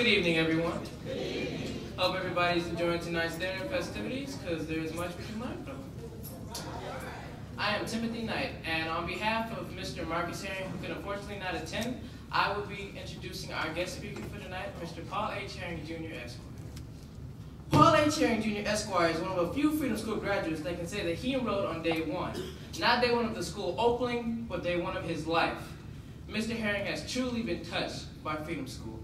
Good evening, everyone. Hope everybody's enjoying tonight's dinner and festivities because there is much we can learn from. I am Timothy Knight, and on behalf of Mr. Marcus Herring, who can unfortunately not attend, I will be introducing our guest speaker for tonight, Mr. Paul H. Herring Jr. Esquire. Paul H. Herring Jr. Esquire is one of a few Freedom School graduates that can say that he enrolled on day one. Not day one of the school opening, but day one of his life. Mr. Herring has truly been touched by Freedom School.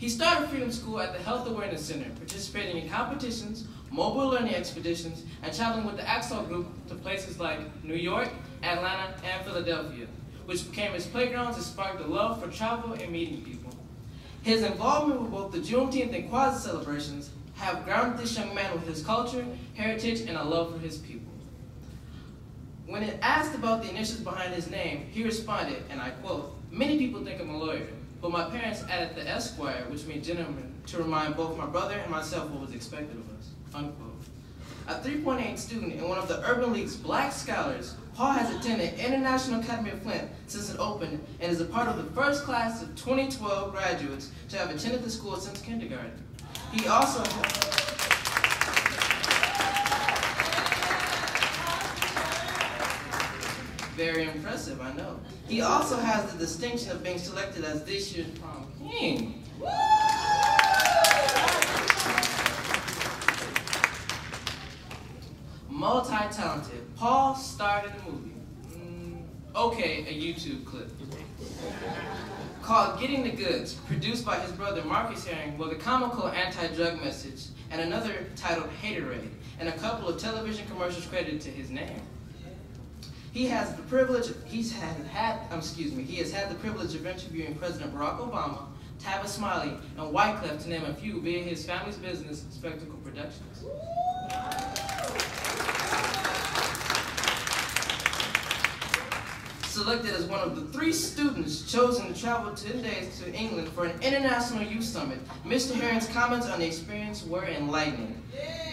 He started Freedom School at the Health Awareness Center, participating in competitions, mobile learning expeditions, and traveling with the Axel Group to places like New York, Atlanta, and Philadelphia, which became his playgrounds and sparked a love for travel and meeting people. His involvement with both the Juneteenth and Kwanzaa celebrations have grounded this young man with his culture, heritage, and a love for his people. When asked about the initials behind his name, he responded, and I quote, Many people think I'm a lawyer, but my parents added the Esquire, which means gentleman, to remind both my brother and myself what was expected of us. Unquote. A 3.8 student and one of the Urban League's black scholars, Paul has attended International Academy of Flint since it opened and is a part of the first class of 2012 graduates to have attended the school since kindergarten. He also Very impressive, I know. He also has the distinction of being selected as this year's prom king. Multi-talented. Paul started a movie. Mm, okay, a YouTube clip. Called Getting the Goods, produced by his brother Marcus Herring with a comical anti-drug message, and another titled Haterade, and a couple of television commercials credited to his name. He has the privilege, he's had, had um, excuse me, he has had the privilege of interviewing President Barack Obama, Tavis Smiley, and Wyclef, to name a few, via his family's business, Spectacle Productions. Selected as one of the three students chosen to travel 10 days to England for an international youth summit, Mr. Herring's comments on the experience were enlightening.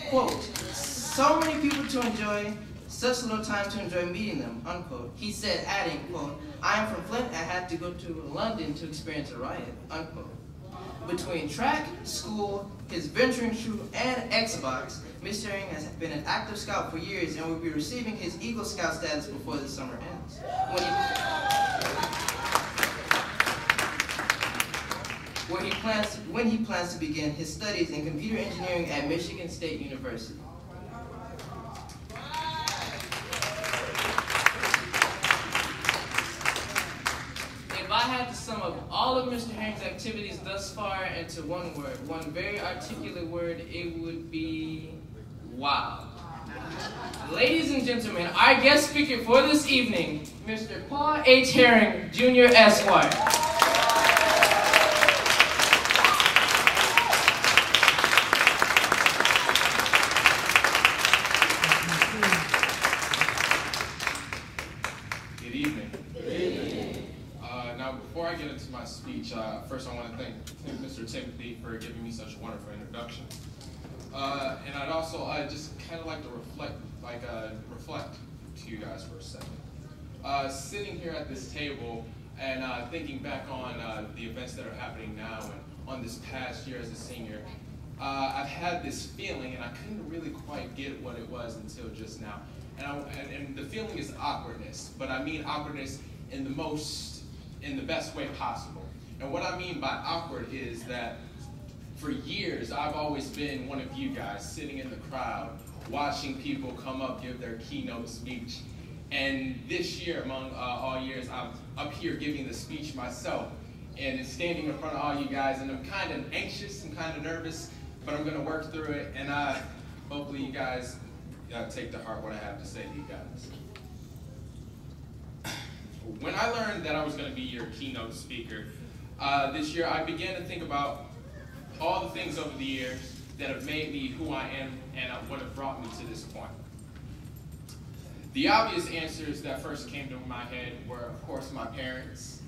Quote, so many people to enjoy, such little time to enjoy meeting them, unquote. He said, adding, quote, I am from Flint and had to go to London to experience a riot, unquote. Between track, school, his venturing shoot, and Xbox, Mr. Herring has been an active scout for years and will be receiving his Eagle Scout status before the summer ends. When he, he plans, when he plans to begin his studies in computer engineering at Michigan State University. I had to sum up all of Mr. Herring's activities thus far into one word, one very articulate word, it would be wow. Ladies and gentlemen, our guest speaker for this evening, Mr. Paul H. Herring, Jr. Esquire. First I want to thank, Mr. Timothy for giving me such a wonderful introduction. Uh, and I'd also uh, just kind of like to reflect, like uh, reflect to you guys for a second. Uh, sitting here at this table and uh, thinking back on uh, the events that are happening now and on this past year as a senior, I've had this feeling and I couldn't really quite get what it was until just now. And, I, and, and the feeling is awkwardness, but I mean awkwardness in the most, in the best way possible. And what I mean by awkward is that for years, I've always been one of you guys sitting in the crowd, watching people come up, give their keynote speech. And this year, among uh, all years, I'm up here giving the speech myself and standing in front of all you guys. And I'm kind of anxious, I'm kind of nervous, but I'm going to work through it. And uh, hopefully, you guys uh, take to heart what I have to say to you guys. When I learned that I was going to be your keynote speaker, uh, this year, I began to think about all the things over the years that have made me who I am and what have brought me to this point. The obvious answers that first came to my head were, of course, my parents,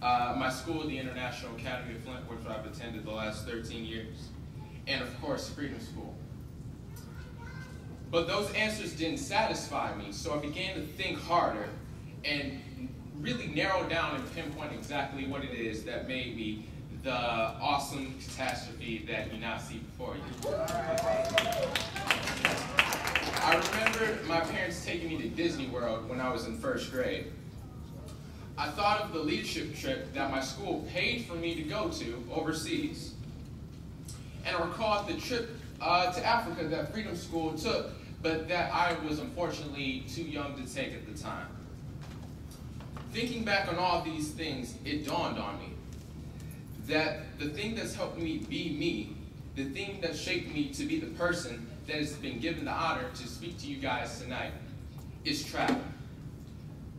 uh, my school, the International Academy of Flint, which I've attended the last 13 years, and of course, Freedom School. But those answers didn't satisfy me, so I began to think harder and really narrow down and pinpoint exactly what it is that made me the awesome catastrophe that you now see before you. I remember my parents taking me to Disney World when I was in first grade. I thought of the leadership trip that my school paid for me to go to overseas. And I recalled the trip uh, to Africa that Freedom School took, but that I was unfortunately too young to take at the time. Thinking back on all these things, it dawned on me that the thing that's helped me be me, the thing that shaped me to be the person that has been given the honor to speak to you guys tonight, is travel.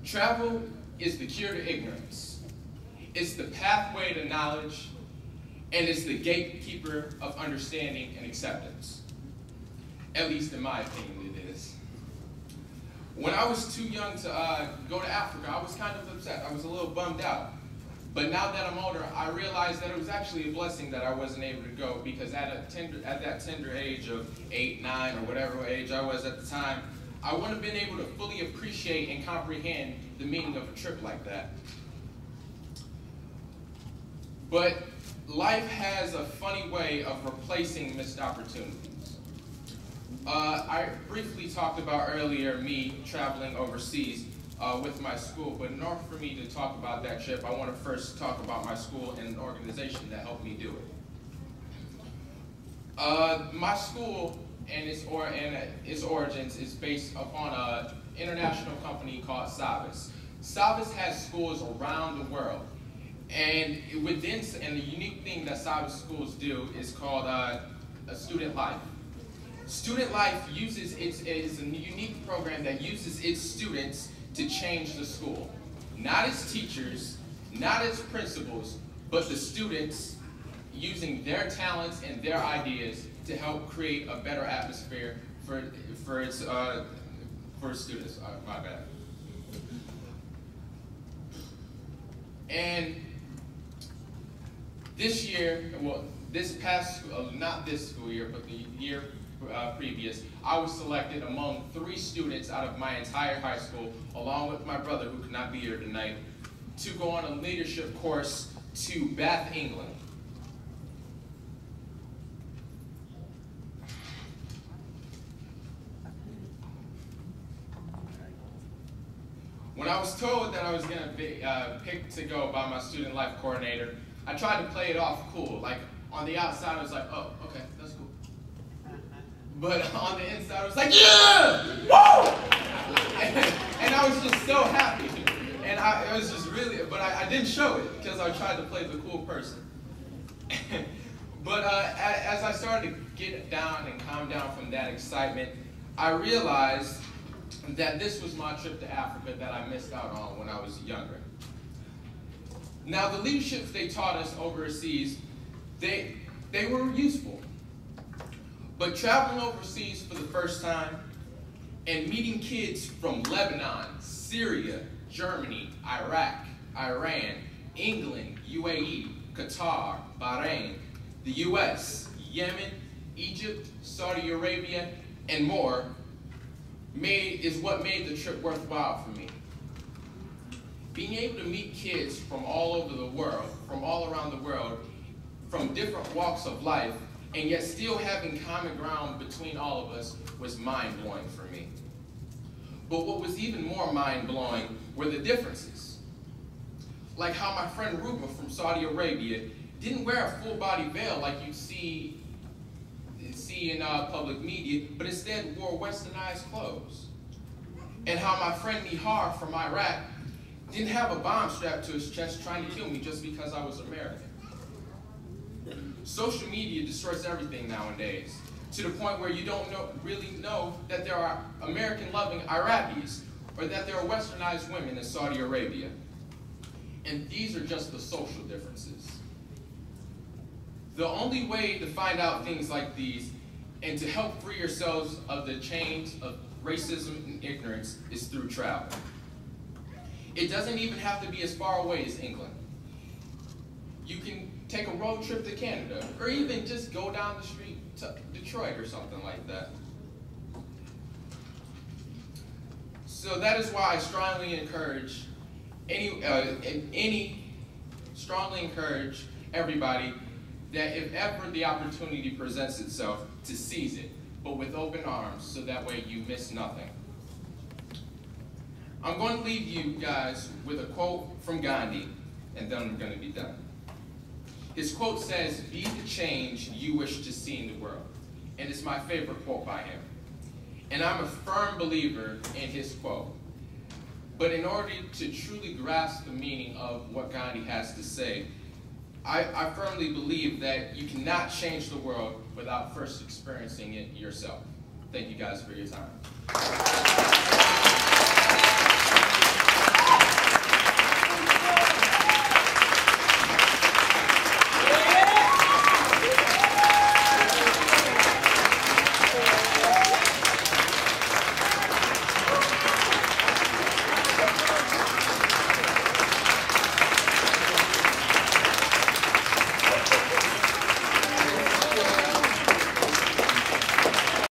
Travel is the cure to ignorance. It's the pathway to knowledge, and it's the gatekeeper of understanding and acceptance. At least in my opinion. When I was too young to uh, go to Africa, I was kind of upset. I was a little bummed out. But now that I'm older, I realize that it was actually a blessing that I wasn't able to go because at, a tender, at that tender age of eight, nine, or whatever age I was at the time, I wouldn't have been able to fully appreciate and comprehend the meaning of a trip like that. But life has a funny way of replacing missed opportunities. Uh, I briefly talked about earlier me traveling overseas uh, with my school, but in order for me to talk about that trip, I want to first talk about my school and an organization that helped me do it. Uh, my school and its, or, and its origins is based upon an international company called SABIS. SABIS has schools around the world. And within, and the unique thing that SABIS schools do is called uh, a student life. Student Life uses its is a unique program that uses its students to change the school. Not its teachers, not its principals, but the students using their talents and their ideas to help create a better atmosphere for for its uh, for students. Uh, my bad. And this year, well, this past, uh, not this school year, but the year uh, previous, I was selected among three students out of my entire high school, along with my brother who could not be here tonight, to go on a leadership course to Bath, England. When I was told that I was going to be uh, picked to go by my student life coordinator, I tried to play it off cool. Like on the outside, I was like, oh, okay, that's cool. But on the inside, I was like, yeah! Woo! And, and I was just so happy. And I, it was just really, but I, I didn't show it because I tried to play the cool person. but uh, as I started to get down and calm down from that excitement, I realized that this was my trip to Africa that I missed out on when I was younger. Now, the leaderships they taught us overseas, they, they were useful. But traveling overseas for the first time and meeting kids from Lebanon, Syria, Germany, Iraq, Iran, England, UAE, Qatar, Bahrain, the US, Yemen, Egypt, Saudi Arabia, and more made, is what made the trip worthwhile for me. Being able to meet kids from all over the world, from all around the world, from different walks of life, and yet still having common ground between all of us was mind-blowing for me. But what was even more mind-blowing were the differences. Like how my friend Ruba from Saudi Arabia didn't wear a full-body veil like you see see in uh, public media, but instead wore westernized clothes. And how my friend Nihar from Iraq didn't have a bomb strapped to his chest trying to kill me just because I was American. Social media destroys everything nowadays to the point where you don't know, really know that there are American-loving Iraqis or that there are westernized women in Saudi Arabia. And these are just the social differences. The only way to find out things like these and to help free yourselves of the chains of racism and ignorance is through travel. It doesn't even have to be as far away as England. You can take a road trip to Canada, or even just go down the street to Detroit or something like that. So that is why I strongly encourage any, uh, any strongly encourage everybody that if ever the opportunity presents itself, to seize it, but with open arms, so that way you miss nothing. I'm going to leave you guys with a quote from Gandhi, and then I'm going to be done. His quote says, Be the change you wish to see in the world. And it's my favorite quote by him. And I'm a firm believer in his quote. But in order to truly grasp the meaning of what Gandhi has to say, I, I firmly believe that you cannot change the world without first experiencing it yourself. Thank you guys for your time.